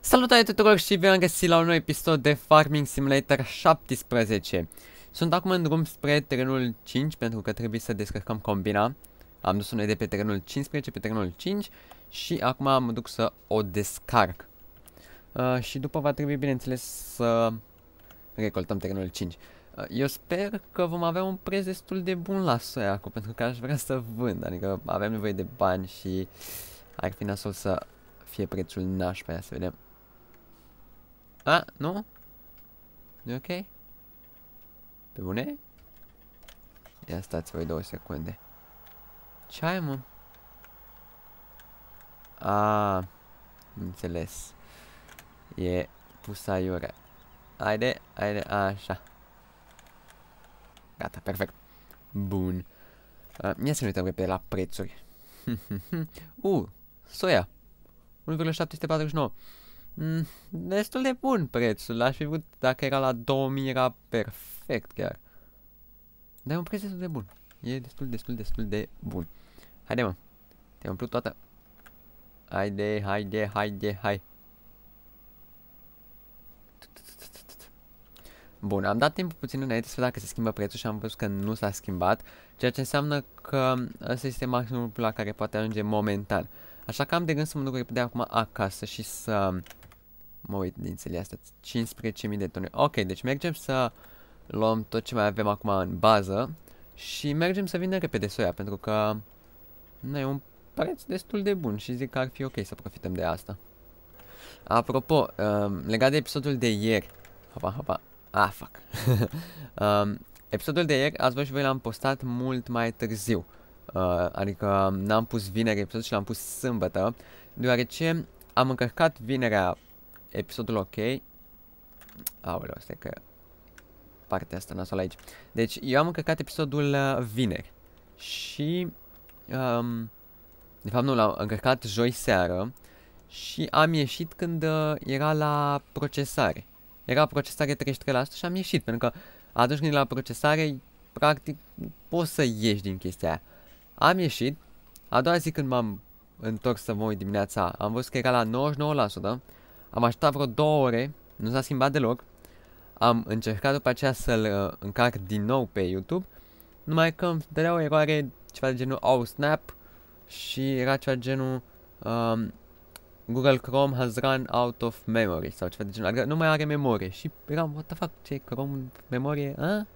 Salutare tuturor și bine am găsit la un nou episod de Farming Simulator 17 Sunt acum în drum spre terenul 5 pentru că trebuie să descărcăm combina. Am dus unul de pe terenul 15 pe terenul 5 și acum mă duc să o descarc. Uh, Și după va trebui bineînțeles să recoltăm terenul 5 uh, Eu sper că vom avea un preț destul de bun la soia acum pentru că aș vrea să vând Adică avem nevoie de bani și ar fi nasol să fie prețul nașpa, ia să vedem a, nu? Nu ok? Pe bune? Ia stați voi două secunde. Ce ai, mă? A, înțeles. E pus aiure. Haide, haide, așa. Gata, perfect. Bun. Uh, ia să ne uităm pe la prețuri. uh, soia. 1,749. Mm, destul de bun prețul. L-aș fi vrut dacă era la 2000 era perfect chiar. Dar e un preț destul de bun. E destul, destul, destul de bun. Haide mă. Te-am umplut toată. Haide, haide, haide, hai. Bun, am dat timp puțin înainte să vedem dacă se schimbă prețul și am văzut că nu s-a schimbat, ceea ce înseamnă că ăsta este maximul la care poate ajunge momentan. Așa că am de gând să mă duc repede acum acasă și să Mă uit din țelii astea, 15.000 de tone. Ok, deci mergem să luăm tot ce mai avem acum în bază și mergem să vindem repede soia, pentru că nu e un preț destul de bun și zic că ar fi ok să profităm de asta. Apropo, um, legat de episodul de ieri, hopa, hopa, ah, fuck. um, episodul de ieri, ați văzut și voi l-am postat mult mai târziu. Uh, adică n-am pus vineri episodul și l-am pus sâmbătă, deoarece am încărcat vinerea episodul ok. Aoleu, stai că partea asta nasoală aici. Deci, eu am încărcat episodul uh, vineri. Și, um, de fapt nu, l-am încărcat joi seară. Și am ieșit când uh, era la procesare. Era procesare 33% și am ieșit, pentru că atunci când e la procesare, practic, poți să ieși din chestia aia. Am ieșit, a doua zi când m-am întors să mă uit dimineața, am văzut că era la 99%, am așteptat vreo două ore, nu s-a schimbat deloc. Am încercat după aceea să-l uh, încarc din nou pe YouTube, numai că îmi dădea o eroare ceva de genul oh snap și era ceva de genul um, Google Chrome has run out of memory sau ceva de genul, adică nu mai are memorie și eram, what the fuck, ce Chrome memorie, a?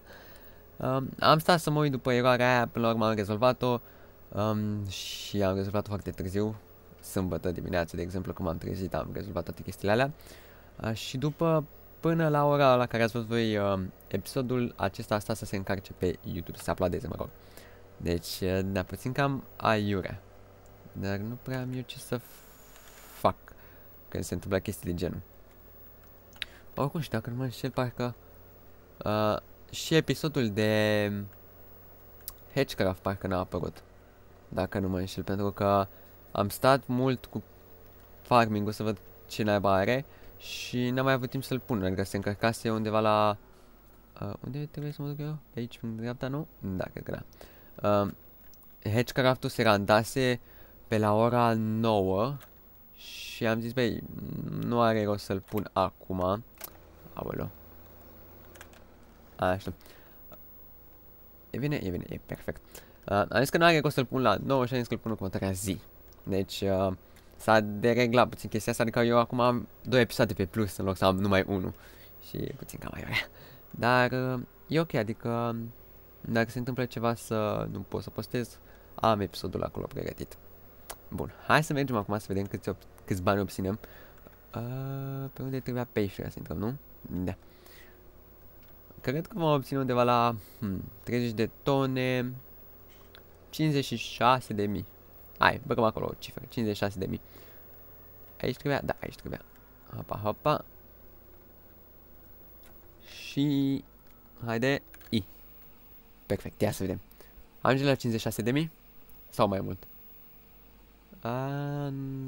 Um, am stat să mă uit după eroarea aia, până la urmă am rezolvat-o um, și am rezolvat-o foarte târziu, sâmbătă dimineață, de exemplu, când m-am trezit, am rezolvat toate chestiile alea. Uh, și după, până la ora la care ați văzut voi uh, episodul acesta, asta să se încarce pe YouTube, să se uploadeze, mă rog. Deci, uh, da, puțin cam aiurea. Dar nu prea am eu ce să fac când se întâmplă chestii de genul. Oricum, și dacă nu mă înșel, parcă uh, și episodul de Hedgecraft parcă n-a apărut. Dacă nu mă înșel, pentru că am stat mult cu farming-ul să văd ce naiba are și n-am mai avut timp să-l pun, adică se încărcase undeva la... Uh, unde trebuie să mă duc eu? Pe aici, în dreapta, nu? Da, cred că da. Uh, Hedgecraft-ul se randase pe la ora 9 și am zis, băi, nu are rost să-l pun acum. Aoleu. Așa. E bine, e bine, e perfect. Uh, am zis că nu are rost să-l pun la 9 și am zis că-l pun în următoarea zi. Deci uh, s-a dereglat puțin chestia asta, adică eu acum am două episoade pe plus în loc să am numai unul. Și e puțin cam mai vrea. Dar uh, e ok, adică dacă se întâmplă ceva să nu pot să postez, am episodul acolo pregătit. Bun, hai să mergem acum să vedem câți, câți bani obținem. Uh, pe unde trebuia peștera să intrăm, nu? Da. Cred că vom obține undeva la hmm, 30 de tone, 56 de mii. Hai, băgăm acolo o cifră, 56 de mii. Aici trebuia? Da, aici trebuia. Hopa, hopa. Și... Haide, I. Perfect, ia să vedem. Ajunge la 56 de mii? Sau mai mult? A,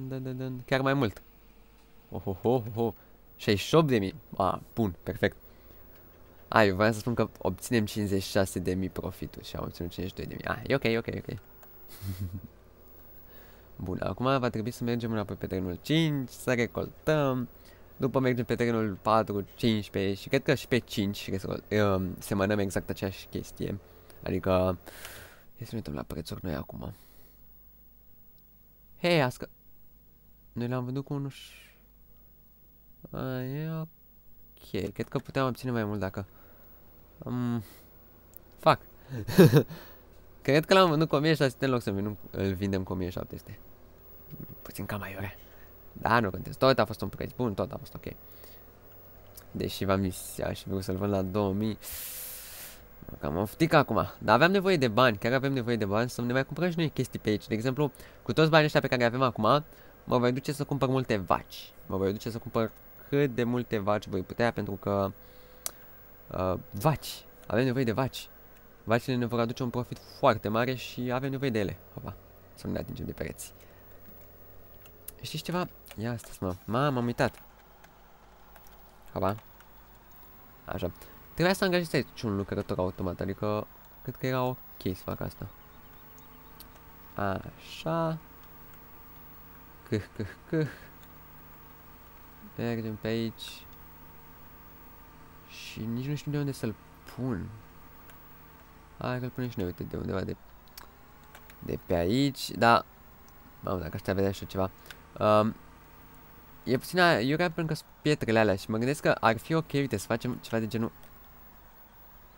da, da, da, chiar mai mult. Oh, oh, oh, oh. 68 de mii. A, bun, perfect. Ai, vreau să spun că obținem 56 de mii profituri și am obținut 52 de mii. Ah, e ok, ok, ok. Bun, acum va trebui să mergem înapoi pe trenul 5, să recoltăm După mergem pe terenul 4, 15 și cred că și pe 5 uh, semănăm exact aceeași chestie. Adică, hai să ne uităm la prețuri noi acum. Hei, ască... Noi l-am vândut cu unul și... E ok, cred că puteam obține mai mult dacă... Um, fac. cred că l-am vândut cu 1600 în loc să îl vindem cu 1700. Puțin cam mai ore. Da, nu contest. Tot a fost un preț bun, tot a fost ok. Deși v-am zis, aș fi vrut să-l vând la 2000. Cam oftic acum. Dar aveam nevoie de bani, chiar avem nevoie de bani să ne mai cumpărăm și noi chestii pe aici. De exemplu, cu toți banii ăștia pe care avem acum, mă voi duce să cumpăr multe vaci. Mă voi duce să cumpăr cât de multe vaci voi putea, pentru că... Uh, vaci. Avem nevoie de vaci. Vacile ne vor aduce un profit foarte mare și avem nevoie de ele. Hopa, să nu ne atingem de pereți. Știi ceva? Ia stați mă. Ma, m-am uitat. Hopa. Așa. Trebuia să angajez aici un lucrător automat, adică cred că era ok să fac asta. Așa. Câh, câh, câh. Mergem pe aici. Și nici nu știu de unde să-l pun. Hai că-l punem și noi, uite, de undeva de... De pe aici, da. Mamă, dacă aștia vedea așa ceva. Um, e puțin, eu cred pentru că sunt pietrele alea și mă gândesc că ar fi ok, uite, să facem ceva de genul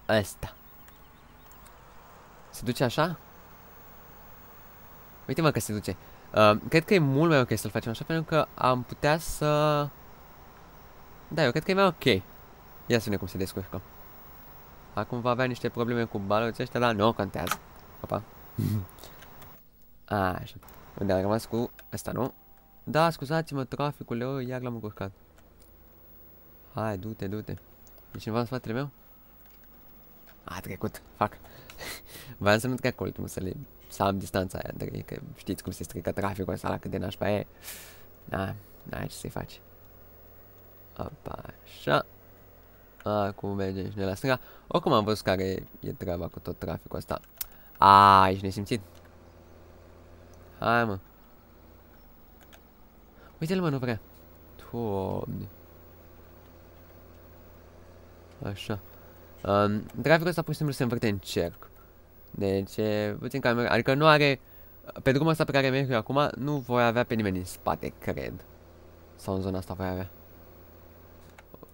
ăsta. Se duce așa? Uite mă că se duce. Uh, cred că e mult mai ok să-l facem așa pentru că am putea să... Da, eu cred că e mai ok. Ia să vedem cum se descurcă. Acum va avea niște probleme cu baloții ăștia, dar nu contează. Opa. Așa. Unde am rămas cu ăsta, nu? Da, scuzați-mă, traficul, eu iar l-am încurcat. Hai, du-te, du-te. E cineva în spatele meu? A trecut, fac. Vreau să nu trec ultimul, să le... Să am distanța aia între ei, că știți cum se strică traficul ăsta la cât de nașpa e. Da, da, ce să-i faci. Opa, așa. Acum mergem și ne la stânga. Oricum am văzut care e treaba cu tot traficul ăsta. A, ești nesimțit. Hai, mă. Uite-l, mă, nu vrea. Doamne. Așa. Um, traficul ăsta pur și simplu se învârte în cerc. Deci, e puțin cam... Adică nu are... Pe drumul ăsta pe care merg eu acum, nu voi avea pe nimeni în spate, cred. Sau în zona asta voi avea.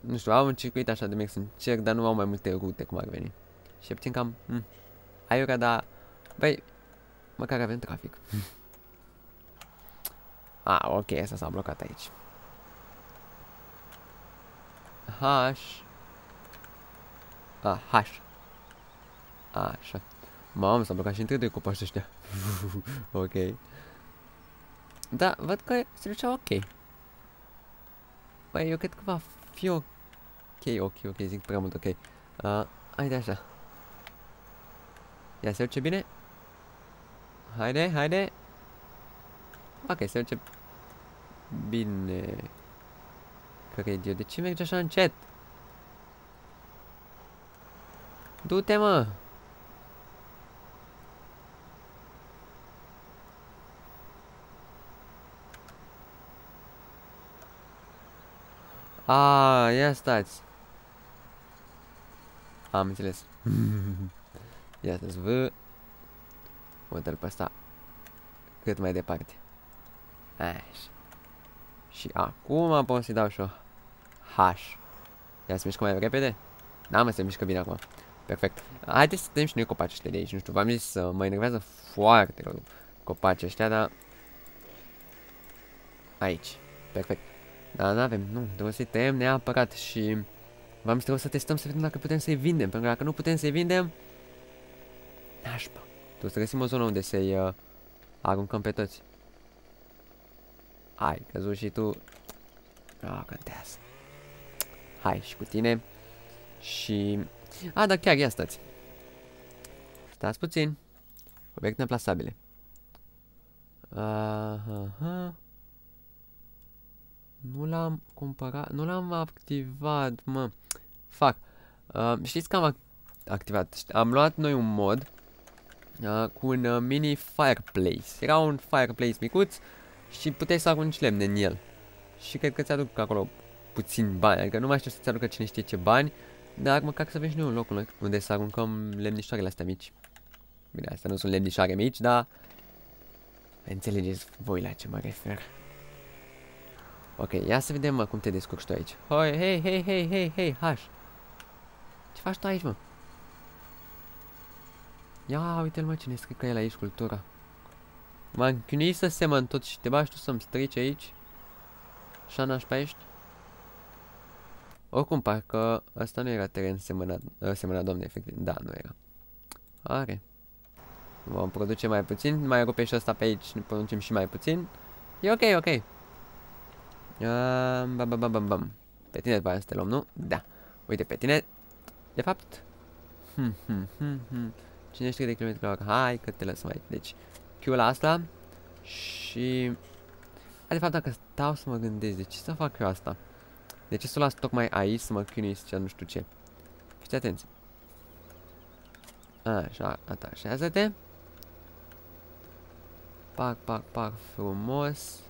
Nu știu, au un circuit așa de mers în cerc, dar nu au mai multe rute cum ar veni. Și e puțin cam... Mm, aiurea, dar... Băi, măcar avem trafic. Ah, ok, asta s-a blocat aici. H. Ah, H. Așa. Mamă, s-a blocat și între doi copaci ăștia. ok. Da, văd că se ducea ok. Păi, eu cred că va fi ok. Ok, ok, zic prea mult ok. Uh, haide așa. Ia se duce bine? Haide, haide. Ok, se duce bine. Cred eu. De ce merge așa încet? Du-te, mă! Ah, ia stați. Am înțeles. ia stați, vă. Uite-l pe ăsta. Cât mai departe. Așa. Și acum pot să-i dau și o H. Ia să mișcă mai repede? Da, mă, se mișcă bine acum. Perfect. Haideți să tăiem și noi copacii ăștia de aici. Nu știu, v-am zis, uh, mă enervează foarte rău copacii ăștia, dar... Aici. Perfect. Dar nu avem, nu, trebuie să-i tăiem neapărat și... V-am zis, trebuie să testăm să vedem dacă putem să-i vindem, pentru că dacă nu putem să-i vindem... Nașpa. Trebuie să găsim o zonă unde să-i uh, aruncăm pe toți. Hai, căzut și tu. Ah, contează. Hai, și cu tine. Și... A, da, chiar, ia stați. Stați puțin. Obiecte neplasabile. Aha. Nu l-am cumpărat, nu l-am activat, mă. Fac. Uh, știți că am activat, am luat noi un mod uh, cu un uh, mini fireplace. Era un fireplace micuț și puteai să arunci lemne în el. Și cred că ți-aduc acolo puțin bani, adică nu mai știu să-ți aducă cine știe ce bani, dar măcar să vezi noi un loc unde să aruncăm lemnișoarele astea mici. Bine, astea nu sunt lemnișoare mici, dar înțelegeți voi la ce mă refer. Ok, ia să vedem mă cum te descurci tu aici. Hoi, hei, hei, hei, hei, hei, haș. Ce faci tu aici, mă? Ia, uite-l mă, cine scrie că el aici cultura. M-am chinuit să semăn tot și te bași tu să-mi strici aici. Așa nașpa ești? Oricum, parcă ăsta nu era teren semănat, semănat doamne, efectiv. Da, nu era. Are. Vom produce mai puțin, mai rupe și ăsta pe aici, ne producem și mai puțin. E ok, ok. Uh, bam, bam, bam, bam, bam. Pe tine după să te luăm, nu? Da. Uite, pe tine, de fapt... Hmm, hmm, hmm, hmm. 50 de km h Hai că te lăsăm aici. Deci, q la asta și... A, de fapt, dacă stau să mă gândesc, de ce să fac eu asta? De ce să o las tocmai aici să mă chinui să nu știu ce? Fiți atenți. Așa, atașează-te. Pac, pac, pac, frumos.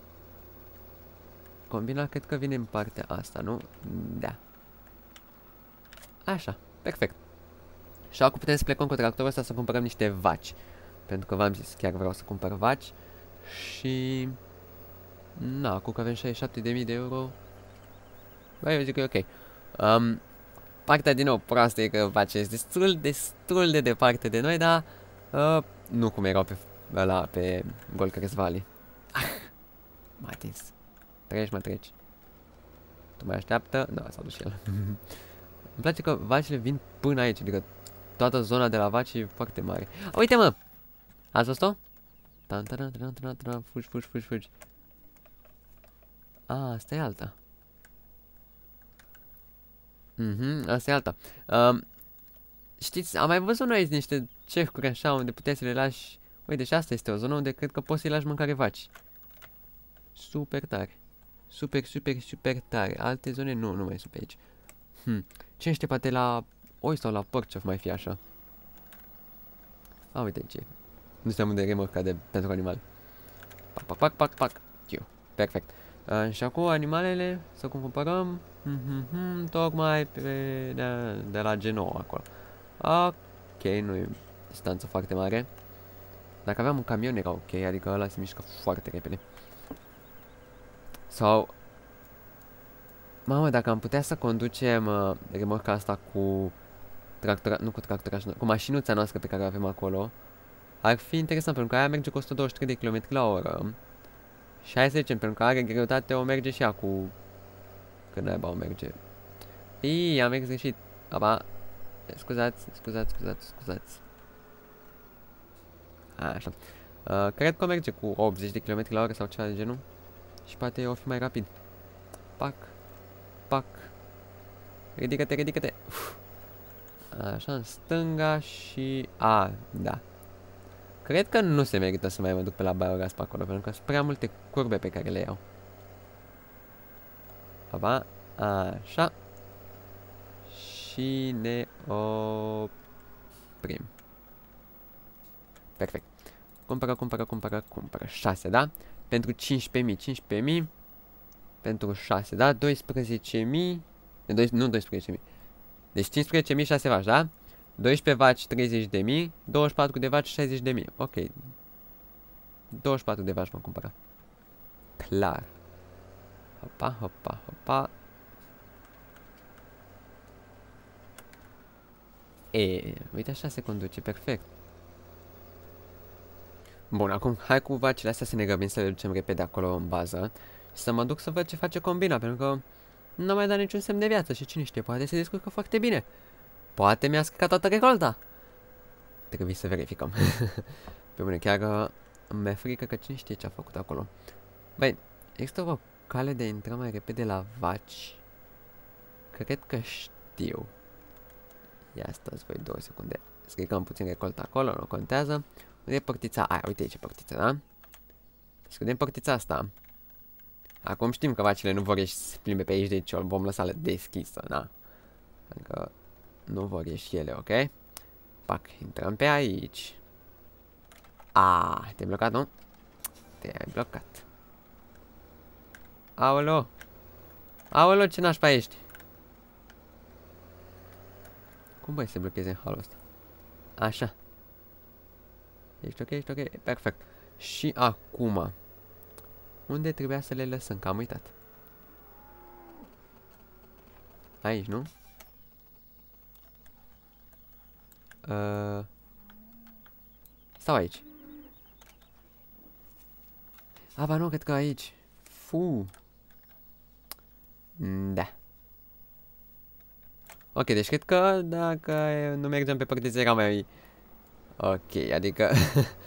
Combina cred că vine în partea asta, nu? Da. Așa, perfect. Și acum putem să plecăm cu tractorul ăsta să cumpărăm niște vaci. Pentru că v-am zis, chiar vreau să cumpăr vaci. Și... Na, acum că avem 67.000 de euro... Băi, eu zic că e ok. Um, partea din nou proastă e că vaci este destul, destul de departe de noi, dar... Uh, nu cum erau pe, la, pe Golcres Valley. Ah, m-a atins. Treci, mă treci. Tu mai așteaptă? Da, s-a dus el. Îmi place că vacile vin până aici, adică toată zona de la vaci e foarte mare. A, uite mă! Ați văzut-o? Fugi, fugi, fugi, fugi. A, asta e alta. Mhm, asta e alta. Um, știți, am mai văzut noi niște cercuri așa unde puteți să le lași... Uite, și asta este o zonă unde cred că poți să-i lași mâncare vaci. Super tare. Super, super, super tare. Alte zone nu, nu mai sunt pe aici. Hmm. Ce știe, poate la oi sau la porc ce mai fi așa. A, uite ce. Nu știu unde remorca de pentru animal. Pac, pac, pac, pac, pac. Chiu. Perfect. Uh, și acum animalele să cum cumpărăm. Mm -hmm, tocmai pe, de, de la Genoa acolo. Ok, nu e distanță foarte mare. Dacă aveam un camion era ok, adică ăla se mișcă foarte repede. Sau Mamă, dacă am putea să conducem uh, remorca asta cu tractora, nu cu tractoraș, cu mașinuța noastră pe care o avem acolo, ar fi interesant, pentru că aia merge cu 123 de km la oră. Și hai să zicem, pentru că are greutate, o merge și ea cu... Când naiba o merge. Ii, am mers greșit. Aba, scuzați, scuzați, scuzați, scuzați. A, așa. Uh, cred că o merge cu 80 de km la oră sau ceva de genul. Și poate o fi mai rapid. Pac pac. Ridică-te, ridică-te. Așa, în stânga și... A, da. Cred că nu se merită să mai mă duc pe la biogas pe acolo, pentru că sunt prea multe curbe pe care le iau. Aba, așa. Și ne oprim. Perfect. Cumpără, cumpără, cumpără, cumpără. 6, da? Pentru 15.000, 15.000 pentru 6, da? 12.000, nu 12.000, deci 15.000 6 vaci, da? 12 vaci 30.000, 24 de vaci 60.000, ok. 24 de vaci mă cumpăra. Clar. Hopa, hopa, hopa. E, uite așa se conduce, perfect. Bun, acum hai cu vacile astea să ne grăbim să le ducem repede acolo în bază să mă duc să văd ce face combina, pentru că nu mai dat niciun semn de viață și cine știe, poate se descurcă foarte bine. Poate mi-a scăcat toată recolta. Trebuie să verificăm. Pe bune, chiar mi-e frică că cine știe ce a făcut acolo. Băi, există o cale de a intra mai repede la vaci? Cred că știu. Ia stați voi două secunde. Scricăm puțin recolta acolo, nu contează. Unde e părtița aia? Uite aici e părtița, da? Scudem părtița asta. Acum știm că vacile nu vor ieși să plimbe pe aici, deci o vom lăsa deschisă, da? Adică nu vor ieși ele, ok? Pac, intrăm pe aici. A, te-ai blocat, nu? Te-ai blocat. Aolo! Aoleu, ce nașpa ești? Cum băi se blocheze în halul ăsta? Așa. Ești ok, ești ok, perfect. Și acum, unde trebuia să le lăsăm? Că am uitat. Aici, nu? Uh, sau aici. A, ba nu, cred că aici. Fu. Da. Ok, deci cred că dacă nu mergem pe părtiță era mai... Ok, adică...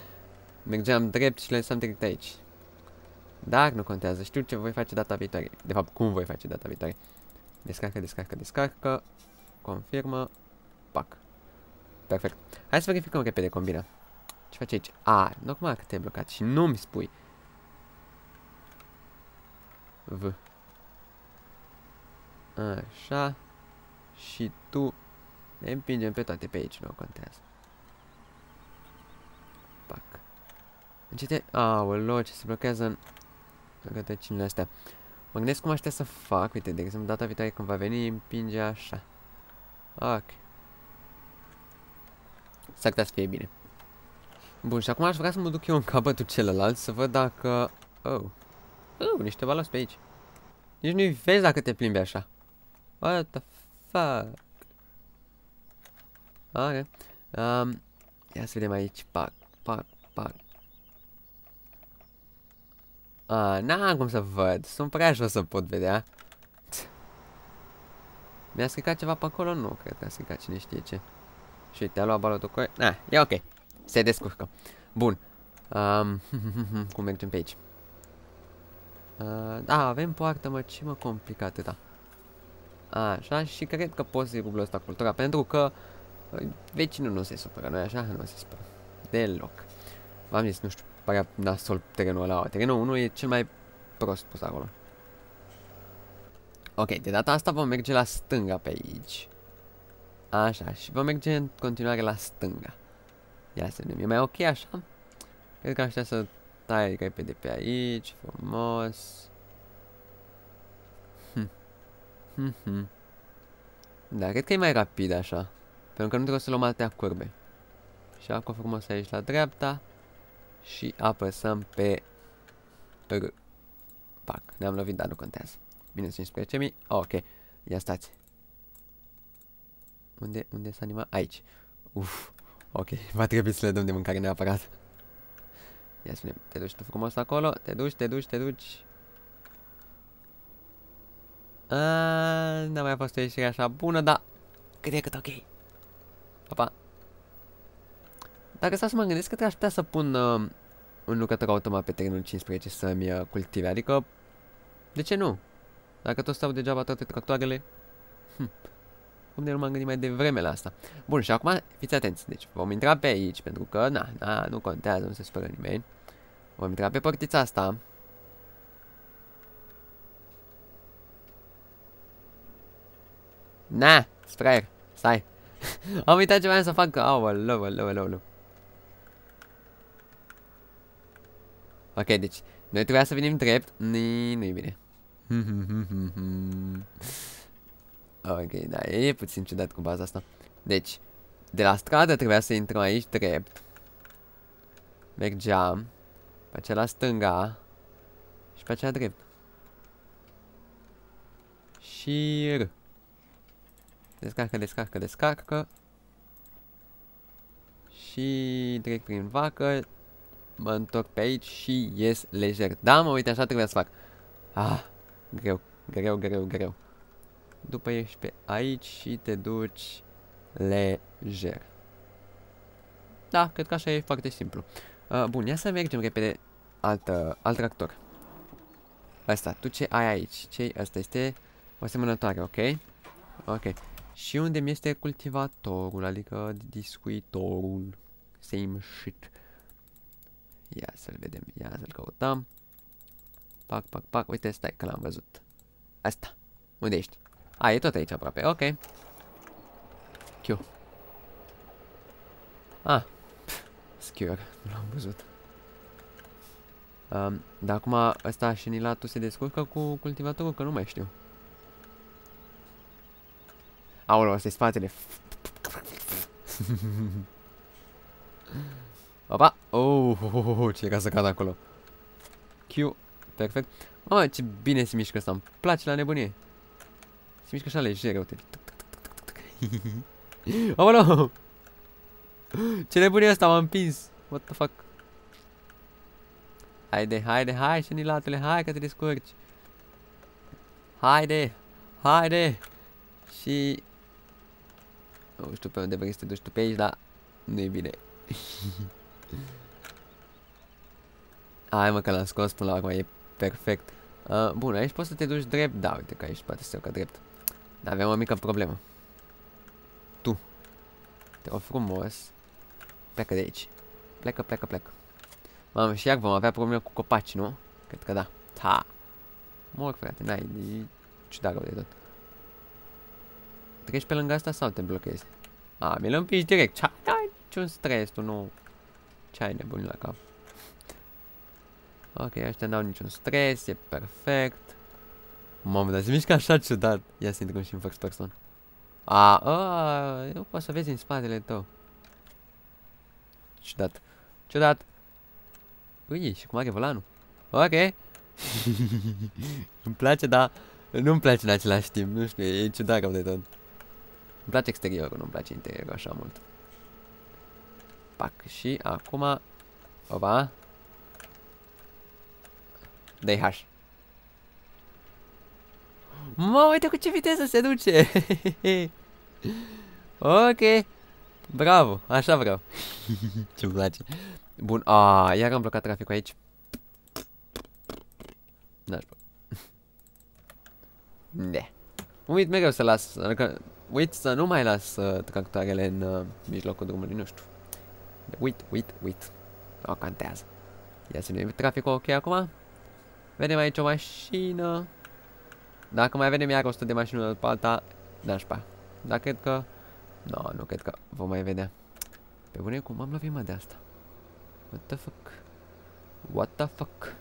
mergeam drept și lăsam direct aici. Dar nu contează, știu ce voi face data viitoare. De fapt, cum voi face data viitoare. Descarcă, descarcă, descarcă. Confirmă. Pac. Perfect. Hai să verificăm repede combina. Ce face aici? A, normal că te-ai blocat și nu-mi spui. V. Așa. Și tu le împingem pe toate pe aici, nu contează. Pac. Încete... Aoleo, ce se blochează în rătăcinile astea. Mă gândesc cum aș să fac. Uite, de exemplu, data viitoare când va veni, împinge așa. Ok. S-ar putea să fie bine. Bun, și acum aș vrea să mă duc eu în capătul celălalt să văd dacă... Oh. Oh, niște balos pe aici. Nici nu-i vezi dacă te plimbi așa. What the fuck? Ok. Um, ia să vedem aici. Pac, pac, pac. Ah, n-am cum să văd. Sunt prea jos să pot vedea. Mi-a stricat ceva pe acolo? Nu, cred că a stricat cine știe ce. Și uite, a luat balotul cu... Ah, e ok. Se descurcă. Bun. Um, cum mergem pe aici? Uh, da, avem poartă, mă, ce mă complică atâta. Așa, și cred că pot să-i rublă ăsta cultura, pentru că uh, vecinul nu se supără, nu așa? Nu se supără. Deloc. V-am zis, nu știu, părea nasol terenul ăla. Terenul 1 e cel mai prost pus acolo. Ok, de data asta vom merge la stânga pe aici. Așa, și vom merge în continuare la stânga. Ia să vedem, e mai ok așa? Cred că aștia să tai repede pe aici, frumos. Hm. Hm -hm. Da, cred că e mai rapid așa. Pentru că nu trebuie să luăm alte curbe. Și acum frumos aici la dreapta. Și apăsăm pe R. Pac, ne-am lovit, dar nu contează. Bine, 15.000. Oh, ok, ia stați. Unde, unde s-a animat? Aici. Uf, ok, va trebui să le dăm de mâncare neapărat. Ia spune, te duci tu frumos acolo, te duci, te duci, te duci. N-a mai fost o ieșire așa bună, dar cât e cât ok. Papa. Dacă stau să mă gândesc că aș putea să pun uh, un lucrător automat pe terenul 15 să-mi uh, cultive, adică, de ce nu? Dacă tot stau degeaba toate tractoarele, hm. Cum de nu m-am gândit mai devreme la asta? Bun, și acum fiți atenți. Deci vom intra pe aici, pentru că, na, na, nu contează, nu se speră nimeni. Vom intra pe portița asta. Na, sprayer, stai. Am uitat ce vreau să fac. Aoleu, aoleu, aoleu. Ok, deci, noi trebuia să venim drept. Nu-i bine. ok, da, e puțin ciudat cu baza asta. Deci, de la stradă trebuia să intrăm aici drept. Mergeam. Pe aceea la stânga. Și pe aceea drept. Și... R. Descarcă, descarcă, descarcă. Și direct prin vacă. Mă întorc pe aici și ies lejer. Da, mă, uite, așa trebuie să fac. Ah, greu, greu, greu, greu. După ești pe aici și te duci lejer. Da, cred că așa e foarte simplu. Uh, bun, ia să mergem repede alt, uh, alt tractor. Asta, tu ce ai aici? ce Asta este o asemănătoare, ok? Ok. Și unde mi este cultivatorul, adică discuitorul. Same shit. Ia să-l vedem, ia să-l căutăm. Pac, pac, pac, uite, stai că l-am văzut. Asta. Unde ești? A, e tot aici aproape, ok. Q. Ah. Schior, nu l-am văzut. Um, dar acum ăsta șenilatul se descurcă cu cultivatorul, că nu mai știu. Aoleu, ăsta e spatele. Opa! Oh, oh, oh, oh, ce ca să cad acolo. Q. Perfect. Mamă, ce bine se mișcă ăsta. Îmi place la nebunie. Se mișcă așa lejer, uite. Aoleu! Ce nebunie asta, m-am împins. What the fuck? Haide, haide, hai, șenilatele, hai că te descurci. Haide, haide. Și... Nu știu pe unde vrei să te duci tu pe aici, dar nu e bine. Hai mă că l-am scos până la urmă, e perfect. Uh, bun, aici poți să te duci drept? Da, uite că aici poate să se drept. Dar avem o mică problemă. Tu. Te rog frumos. Plecă de aici. Plecă, plecă, plecă. Mamă, și iar vom avea probleme cu copaci, nu? Cred că da. Ha! Mor, frate, n-ai, e ciudat rău de tot. Treci pe lângă asta sau te blochezi? A, mi-l împingi direct. Ce ai niciun stres, tu nu... Ce ai nebunit la cap? Ok, ăștia n-au niciun stres, e perfect. Mamă, dar se mișcă așa ciudat. Ia să intrăm și în first person. A, a, nu poți să vezi în spatele tău. Ciudat. Ciudat. Ui, și cum are volanul. Ok. Îmi place, dar nu-mi place în același timp. Nu știu, e ciudat cam de tot. Îmi place exteriorul, nu-mi place interiorul așa mult. Pac, și acum... Opa. dă H. Mă, uite cu ce viteză se duce! ok. Bravo, așa vreau. Ce-mi place. Bun, a, iar am blocat traficul aici. N-aș Ne. Uit mereu să las, adică uit să nu mai las uh, tractoarele în uh, mijlocul drumului, nu știu. Uit, uit, uit. O cantează. Ia să ne traficul ok acum. Vedem aici o mașină. Dacă mai vedem iar 100 de mașini pe alta, nașpa. Dar cred că... No, nu cred că vom mai vedea. Pe bune, cum am lovit mă de asta? What the fuck? What the fuck?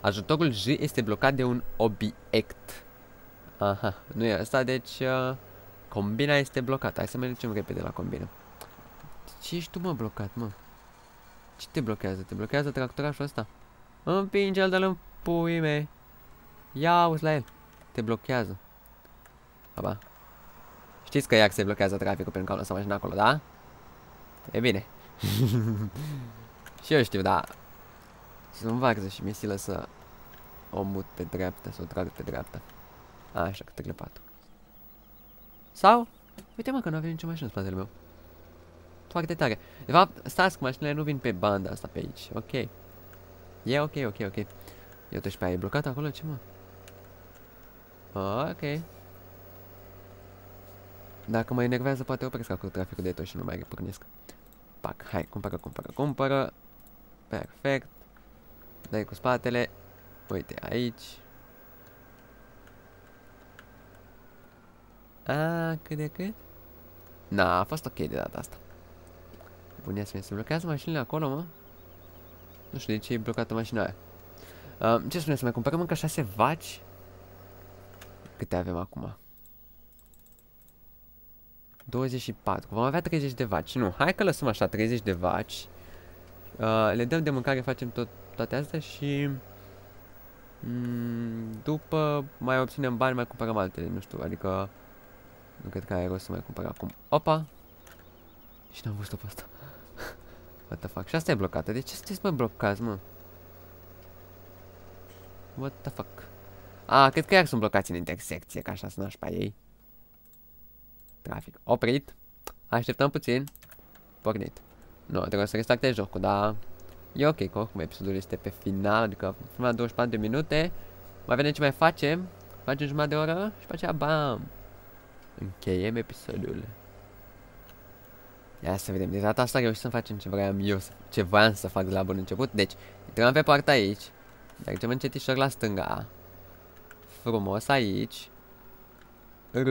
Ajutorul J este blocat de un obiect. Aha, nu e asta, deci uh, combina este blocată. Hai să mergem repede la combina. Ce ești tu, mă, blocat, mă? Ce te blochează? Te blochează tractorașul ăsta? Împinge-l de-l în pui mei. Ia auzi la el. Te blochează. Aba. Știți că iar se blochează traficul pentru că am lăsat mașina acolo, da? E bine. și eu știu, da. Să nu varză și mi silă să o mut pe dreapta, să o trag pe dreapta. Așa, câte clipat. Sau, uite mă că nu avem nicio mașină în spatele meu. Foarte tare. De fapt, stați că mașinile nu vin pe banda asta pe aici. Ok. E ok, ok, ok. Eu te pe e blocat acolo, ce mă? Ok. Dacă mă enervează, poate opresc acolo traficul de tot și nu mai pornesc. Pac, hai, cumpără, cumpără, cumpără. Perfect. Dai cu spatele. Uite, aici. A, cât de cât? Na, a fost ok de data asta. Bun, ia să se blochează mașinile acolo, mă? Nu știu de ce e blocată mașina aia. Uh, ce spune, să mai cumpărăm încă 6 vaci? Câte avem acum? 24. Vom avea 30 de vaci. Nu, hai că lăsăm așa 30 de vaci. Uh, le dăm de mâncare, facem tot, toate astea și... Mm, după mai obținem bani, mai cumpărăm altele, nu știu, adică... Nu cred că ai rost să mai cumpăr acum. Opa! Și n-am văzut-o pe asta. What the fuck? Și asta e blocată. De ce sunteți mai blocați, mă? What the fuck? Ah, cred că iar sunt blocați în intersecție, ca așa să pe ei. Trafic. Oprit. Așteptăm puțin. Pornit. Nu, trebuie să restarte jocul, dar... E ok, că oricum episodul este pe final, adică final 24 de minute. Mai vedem ce mai facem. Facem jumătate de oră și pe aceea bam! Încheiem episodul. Ia să vedem. De data asta reușit să facem ce vreau eu, ce voiam să fac de la bun început. Deci, intrăm pe partea aici. Mergem încetișor la stânga. Frumos aici. R.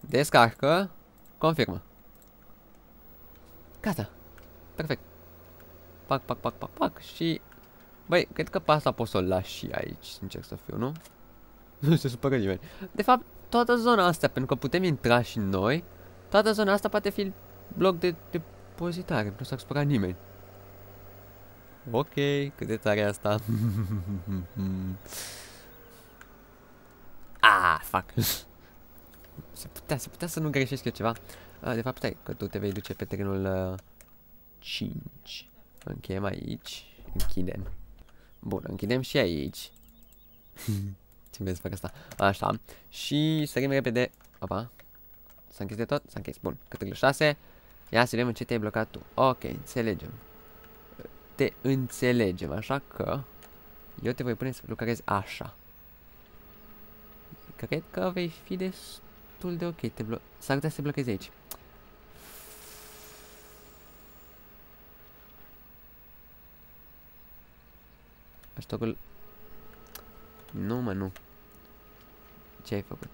Descarcă. Confirmă. Gata. Perfect. Pac, pac, pac, pac, pac. Și... Băi, cred că pe asta pot să o las și aici, sincer să fiu, nu? Nu se supără nimeni. De fapt, toată zona asta, pentru că putem intra și noi, toată zona asta poate fi bloc de depozitare, nu s-ar supăra nimeni. Ok, cât de tare asta. ah, fuck. se putea, se putea să nu greșești eu ceva. Ah, de fapt, stai, că tu te vei duce pe terenul uh, 5. Încheiem aici. Închidem. Bun, închidem și aici. Ce vezi fac asta? Așa. Și sărim repede. Opa. S-a închis de tot? S-a închis. Bun. Câtele 6. Ia să vedem în ce te-ai blocat tu. Ok, înțelegem. Te înțelegem, așa că eu te voi pune să lucrezi așa. Cred că vei fi destul de ok. Te blo S-ar putea să te blochezi aici. Aș toggle... Nu, mă, nu. Ce ai făcut?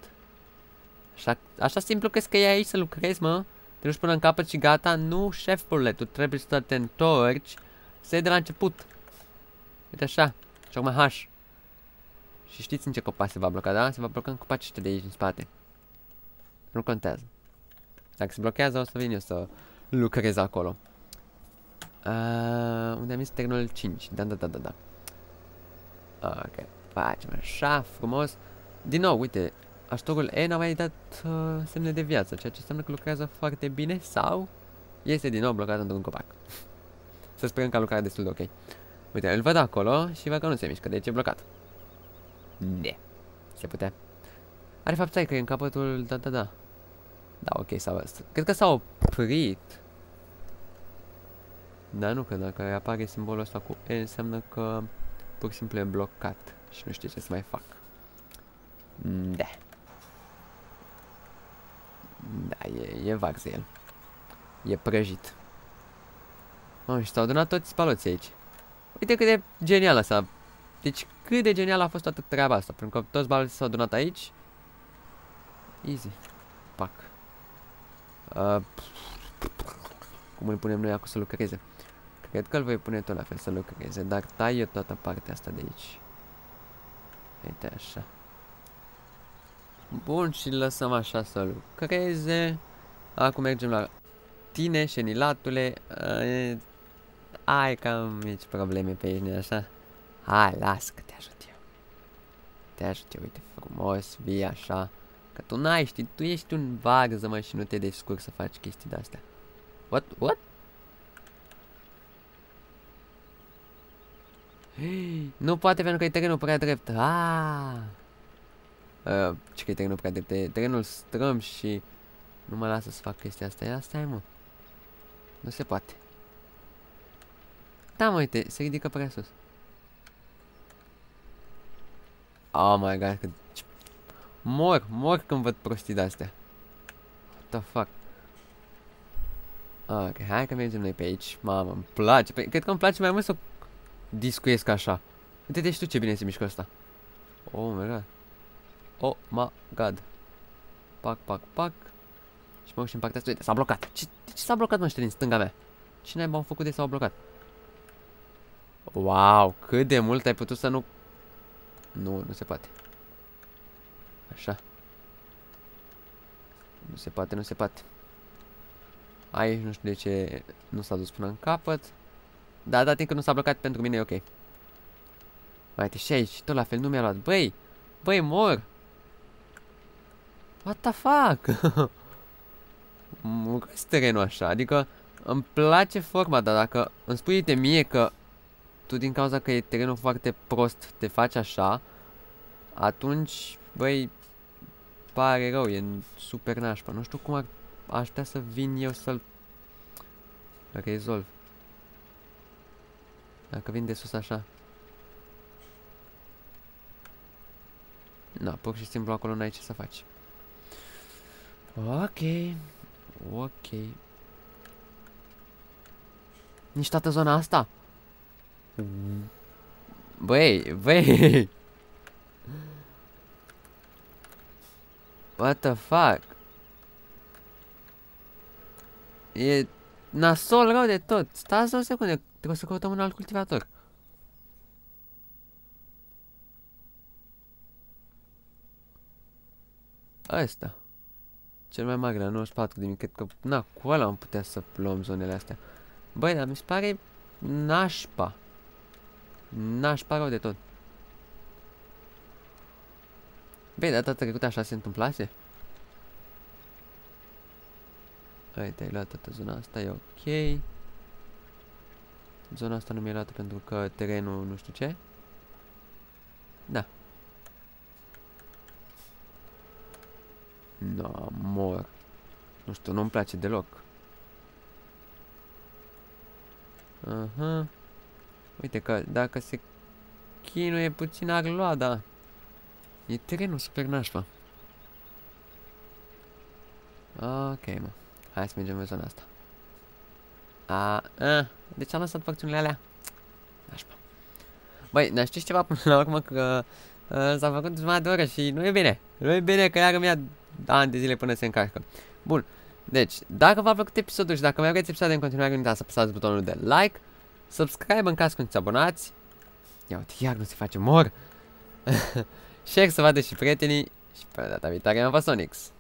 Așa, așa simplu crezi că e aici să lucrezi, mă? Te duci până în capăt și gata? Nu, șefule, tu trebuie să te întorci să de la început. Uite așa. Și acum H. Și știți în ce copac se va bloca, da? Se va bloca în copacii de aici, în spate. Nu contează. Dacă se blochează, o să vin eu să lucrez acolo. Uh, unde am zis terminal 5? Da, da, da, da, da. Ok. Facem așa, frumos. Din nou, uite, Aștogul E n-a mai dat uh, semne de viață, ceea ce înseamnă că lucrează foarte bine sau este din nou blocat într-un copac. Să sperăm că a lucrat destul de ok. Uite, îl văd acolo și văd că nu se mișcă, deci e blocat. Ne. Se putea. Are fapt că e în capătul... Da, da, da. Da, ok, s-a... Cred că s-a oprit. Dar nu, că dacă apare simbolul ăsta cu E, înseamnă că pur și simplu e blocat și nu știu ce să mai fac. Da. Da, e, e vax el. E prăjit. Oh, și s-au adunat toți spaloții aici. Uite cât de genial asta. Deci cât de genial a fost toată treaba asta. Pentru că toți baloții s-au adunat aici. Easy. Pac. Uh, cum îl punem noi acum să lucreze? Cred că îl voi pune tot la fel să lucreze, dar tai eu toată partea asta de aici. Uite așa. Bun, și lăsăm așa să lucreze. Acum mergem la tine, șenilatule. Ai cam mici probleme pe aici, așa? Hai, las că te ajut eu. Te ajut eu, uite, frumos, vii așa. Că tu n-ai, știi, tu ești un varză, mă, și nu te descurci să faci chestii de-astea. What? What? Nu poate pentru că e terenul prea drept. Ah! Uh, ce că e terenul prea drept? E terenul strâm și nu mă lasă să fac chestia asta. Ia stai mă. Nu se poate. Da, mă, uite, se ridică prea sus. Oh my god, că... Mor, mor când văd prostii de-astea. What the fuck? Ok, hai că mergem noi pe aici. Mamă, îmi place. Păi, cred că îmi place mai mult să discuiesc așa. Uite-te și tu ce bine se mișcă asta. Oh my god. Oh my god. Pac, pac, pac. Și mă uit și în partea asta. Uite, s-a blocat. Ce, de ce s-a blocat, mă, din stânga mea? Ce n-ai au făcut de s-au blocat? Wow, cât de mult ai putut să nu... Nu, nu se poate. Așa. Nu se poate, nu se poate. Aici nu știu de ce nu s-a dus până în capăt. Da, da, timp că nu s-a blocat pentru mine e ok. Uite, și aici, tot la fel, nu mi-a luat. Băi, băi, mor. What the fuck? Muresc terenul așa, adică îmi place forma, dar dacă îmi spui de mie că tu din cauza că e terenul foarte prost te faci așa, atunci, băi, pare rău, e super nașpa. Nu știu cum ar, aș putea să vin eu să-l rezolv. Dacă vin de sus așa. Na, pur și simplu acolo n-ai ce să faci. Ok. Ok. Nici toată zona asta? Băi, băi! What the fuck? E nasol rău de tot. Stați o secundă, trebuie să căutăm un alt cultivator. ăsta. Cel mai mare la 94 de mii, cred că, na, cu ăla am putea să luăm zonele astea. Băi, dar mi se pare nașpa. Nașpa rău de tot. Băi, data trecută așa se întâmplase? Uite, ai luat toată zona asta, e ok. Zona asta nu mi-e luată pentru că terenul nu știu ce. Da. No, mor. Nu știu, nu-mi place deloc. Aha. Uh -huh. Uite că dacă se chinuie puțin ar lua, da. E terenul super nașpa. Ok, mă. Hai să mergem în zona asta. A, a, de ce am lăsat facțiunile alea? Nașpa. Băi, dar știți ceva până la urmă că uh, s-a făcut jumătate de oră și nu e bine. Nu e bine că iară mi-a ani de zile până se încarcă. Bun. Deci, dacă v-a plăcut episodul și dacă mai vreți episoade în continuare, nu uitați să apăsați butonul de like, subscribe în caz când ți abonați. Ia uite, iar nu se face mor. Share să vadă și prietenii și pe data viitoare am fost Onyx.